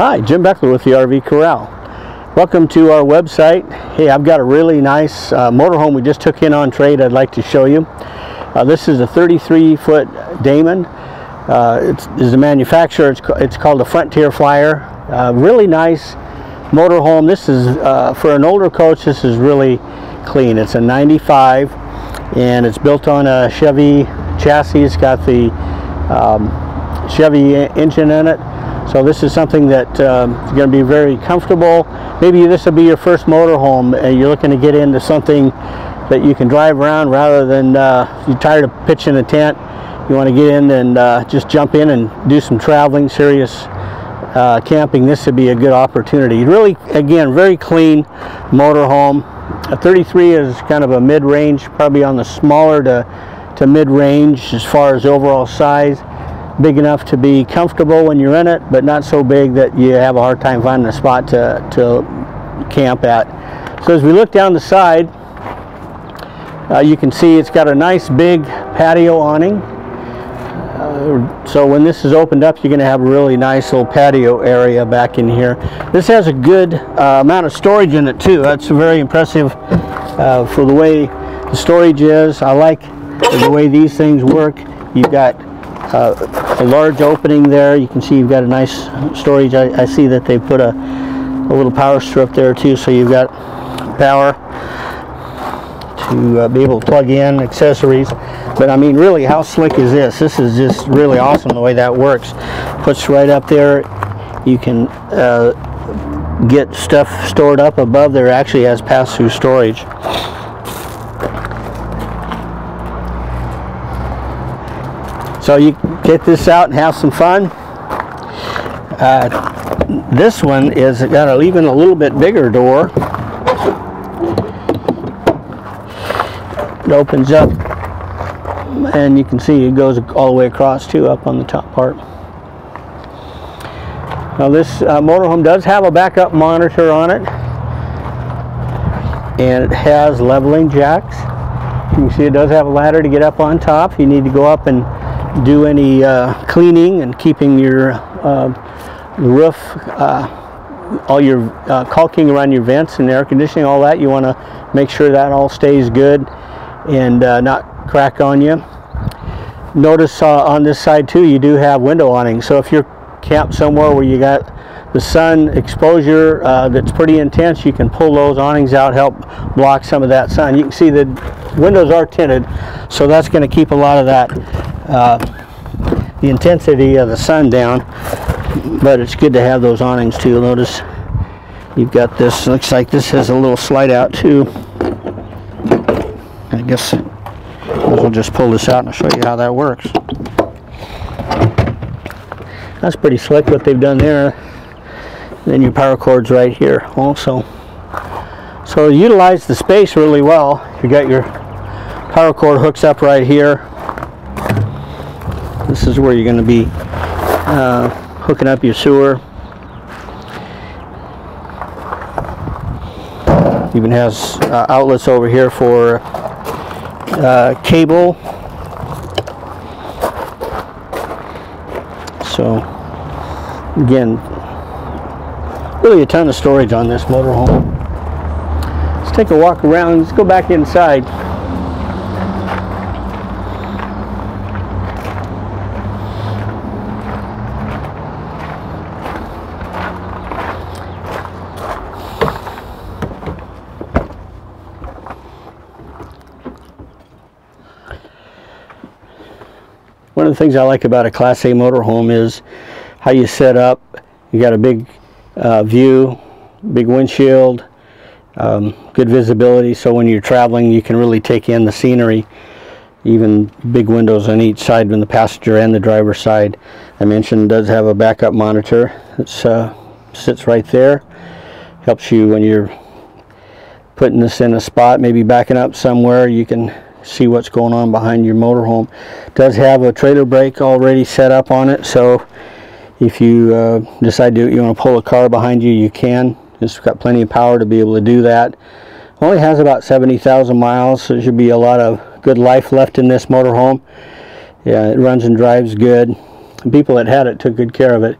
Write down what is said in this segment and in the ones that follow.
Hi, Jim Beckler with the RV Corral. Welcome to our website. Hey, I've got a really nice uh, motorhome we just took in on trade I'd like to show you. Uh, this is a 33 foot Damon. Uh, it's, it's a manufacturer, it's, it's called a Frontier Flyer. Uh, really nice motorhome. This is, uh, for an older coach, this is really clean. It's a 95 and it's built on a Chevy chassis. It's got the um, Chevy engine in it so this is something that um, going to be very comfortable. Maybe this will be your first motorhome and you're looking to get into something that you can drive around rather than uh, you're tired of pitching a tent. You want to get in and uh, just jump in and do some traveling, serious uh, camping. This would be a good opportunity. Really, again, very clean motorhome. A 33 is kind of a mid-range, probably on the smaller to, to mid-range as far as overall size big enough to be comfortable when you're in it, but not so big that you have a hard time finding a spot to, to camp at. So as we look down the side, uh, you can see it's got a nice big patio awning. Uh, so when this is opened up, you're going to have a really nice little patio area back in here. This has a good uh, amount of storage in it too. That's very impressive uh, for the way the storage is. I like the way these things work. You've got uh, a large opening there. You can see you've got a nice storage. I, I see that they put a, a, little power strip there too, so you've got power to uh, be able to plug in accessories. But I mean, really, how slick is this? This is just really awesome the way that works. Puts right up there. You can uh, get stuff stored up above there. Actually has pass-through storage. So you get this out and have some fun. Uh, this one is got a, even a little bit bigger door. It opens up and you can see it goes all the way across too up on the top part. Now this uh, motorhome does have a backup monitor on it and it has leveling jacks. You can see it does have a ladder to get up on top. You need to go up and do any uh, cleaning and keeping your uh, roof, uh, all your uh, caulking around your vents and air conditioning, all that, you want to make sure that all stays good and uh, not crack on you. Notice on this side too, you do have window awnings. So if you're camped somewhere where you got the sun exposure uh, that's pretty intense, you can pull those awnings out, help block some of that sun. You can see the windows are tinted, so that's going to keep a lot of that uh, the intensity of the sun down but it's good to have those awnings too. Notice you've got this looks like this has a little slide out too. I guess we'll just pull this out and show you how that works. That's pretty slick what they've done there. Then your power cords right here also. So utilize the space really well. You got your power cord hooks up right here this is where you're going to be uh, hooking up your sewer. Even has uh, outlets over here for uh, cable. So again, really a ton of storage on this motorhome. Let's take a walk around. Let's go back inside. Of the things I like about a Class A motorhome is how you set up. You got a big uh, view, big windshield, um, good visibility so when you're traveling you can really take in the scenery even big windows on each side on the passenger and the driver's side. I mentioned does have a backup monitor. It uh, sits right there. Helps you when you're putting this in a spot, maybe backing up somewhere, you can see what's going on behind your motorhome. It does have a trailer brake already set up on it, so if you uh, decide to you want to pull a car behind you, you can. It's got plenty of power to be able to do that. Only has about 70,000 miles, so there should be a lot of good life left in this motorhome. Yeah, it runs and drives good. The people that had it took good care of it.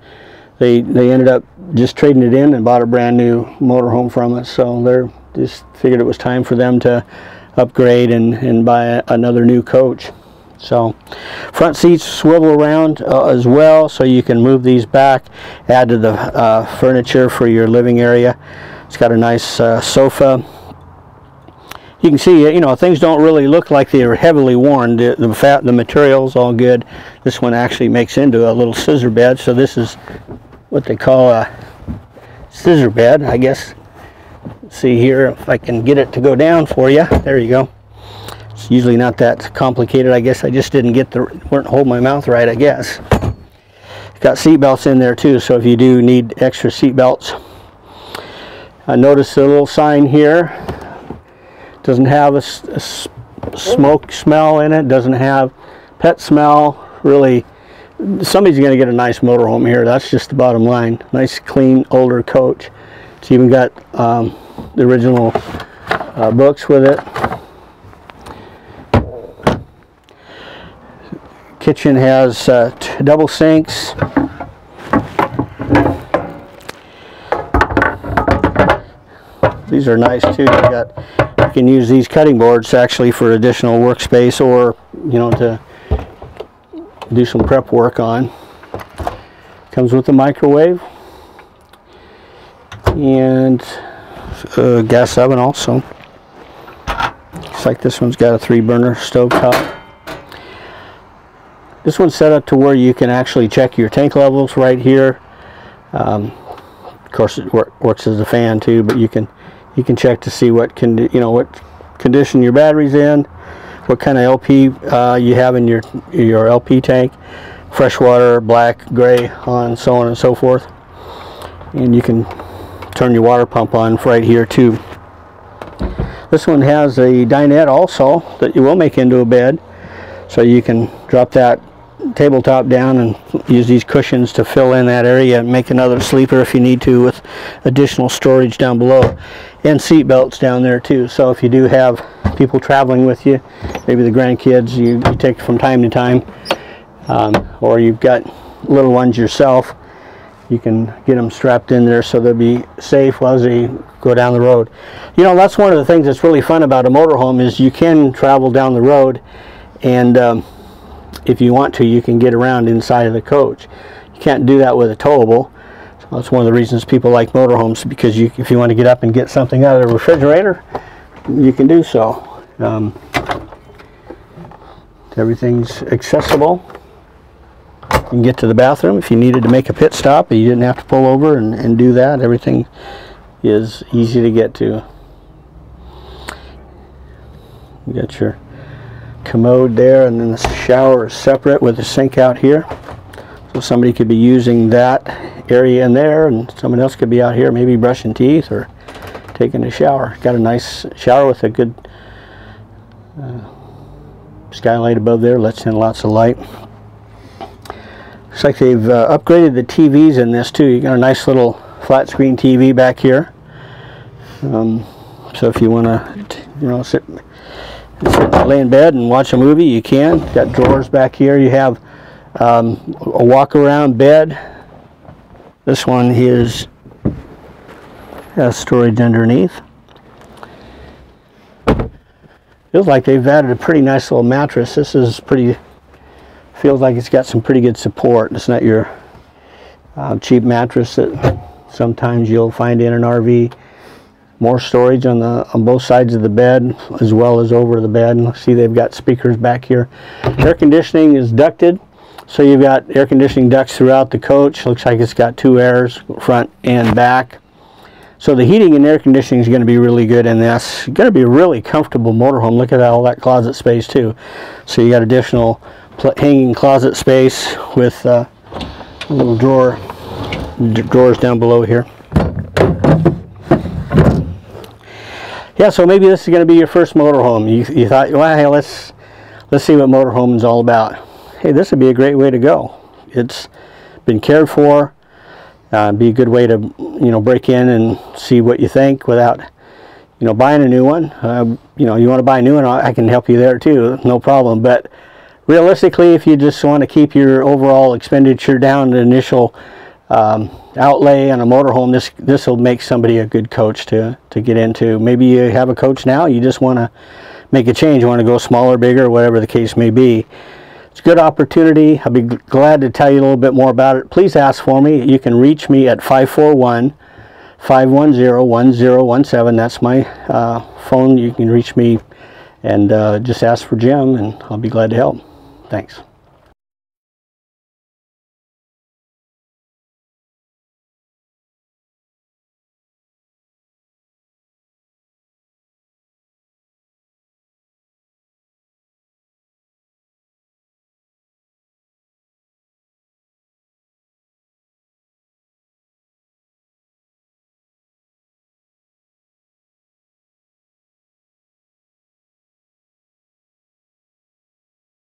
they they ended up just trading it in and bought a brand new motorhome from us. So they're just figured it was time for them to upgrade and, and buy a, another new coach. So front seats swivel around uh, as well so you can move these back, add to the uh, furniture for your living area. It's got a nice uh, sofa. You can see, you know, things don't really look like they are heavily worn. The, the fat, the material's all good. This one actually makes into a little scissor bed. So this is what they call a scissor bed, I guess. See here if I can get it to go down for you. There you go. It's usually not that complicated. I guess I just didn't get the weren't hold my mouth right. I guess. Got seat belts in there too, so if you do need extra seat belts. I noticed a little sign here. Doesn't have a, a smoke smell in it. Doesn't have pet smell. Really, somebody's going to get a nice motorhome here. That's just the bottom line. Nice, clean, older coach. It's even got um, the original uh, books with it. Kitchen has uh, double sinks. These are nice too. You got you can use these cutting boards actually for additional workspace or you know to do some prep work on. Comes with a microwave and a gas oven also. Looks like this one's got a three burner stove top. This one's set up to where you can actually check your tank levels right here. Um, of course, it works as a fan too, but you can you can check to see what can you know what condition your battery's in, what kind of LP uh, you have in your your LP tank, freshwater, black, gray, on so on and so forth. And you can turn your water pump on right here too. This one has a dinette also that you will make into a bed, so you can drop that tabletop down and use these cushions to fill in that area and make another sleeper if you need to with additional storage down below and seat belts down there too so if you do have people traveling with you maybe the grandkids you, you take from time to time um, or you've got little ones yourself you can get them strapped in there so they'll be safe as they go down the road you know that's one of the things that's really fun about a motorhome is you can travel down the road and um, if you want to, you can get around inside of the coach. You can't do that with a towable. So that's one of the reasons people like motorhomes because you, if you want to get up and get something out of the refrigerator, you can do so. Um, everything's accessible. You can get to the bathroom if you needed to make a pit stop. You didn't have to pull over and, and do that. Everything is easy to get to. You got your commode there and then the shower is separate with the sink out here so somebody could be using that area in there and someone else could be out here maybe brushing teeth or taking a shower got a nice shower with a good uh, skylight above there lets in lots of light looks like they've uh, upgraded the TVs in this too you got a nice little flat screen TV back here um, so if you want to you know sit lay in bed and watch a movie, you can. Got drawers back here. You have um, a walk around bed. This one is has storage underneath. Feels like they've added a pretty nice little mattress. This is pretty, feels like it's got some pretty good support. It's not your uh, cheap mattress that sometimes you'll find in an RV more storage on the on both sides of the bed as well as over the bed. And see they've got speakers back here. Air conditioning is ducted. So you've got air conditioning ducts throughout the coach. Looks like it's got two airs front and back. So the heating and air conditioning is going to be really good in this. Going to be a really comfortable motorhome. Look at all that closet space too. So you got additional hanging closet space with uh, a little drawer drawers down below here yeah, so maybe this is going to be your first motorhome. You, you thought, well, hey, let's let's see what motorhome is all about. Hey, this would be a great way to go. It's been cared for. Uh, be a good way to you know break in and see what you think without you know buying a new one. Uh, you know, you want to buy a new one, I can help you there too, no problem. But realistically, if you just want to keep your overall expenditure down, the initial um, outlay on a motorhome, this this will make somebody a good coach to to get into. Maybe you have a coach now, you just want to make a change, you want to go smaller, bigger, whatever the case may be. It's a good opportunity. I'll be glad to tell you a little bit more about it. Please ask for me. You can reach me at 541 510 1017. That's my uh, phone. You can reach me and uh, just ask for Jim, and I'll be glad to help. Thanks.